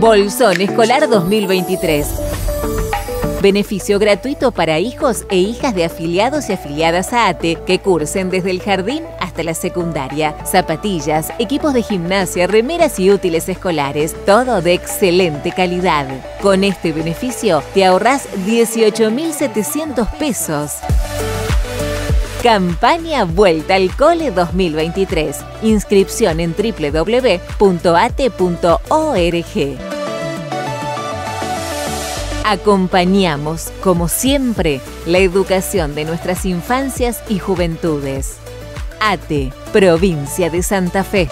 Bolsón Escolar 2023. Beneficio gratuito para hijos e hijas de afiliados y afiliadas a ATE que cursen desde el jardín hasta la secundaria. Zapatillas, equipos de gimnasia, remeras y útiles escolares, todo de excelente calidad. Con este beneficio te ahorras 18.700 pesos. Campaña Vuelta al Cole 2023. Inscripción en www.ate.org. Acompañamos, como siempre, la educación de nuestras infancias y juventudes. ATE, provincia de Santa Fe.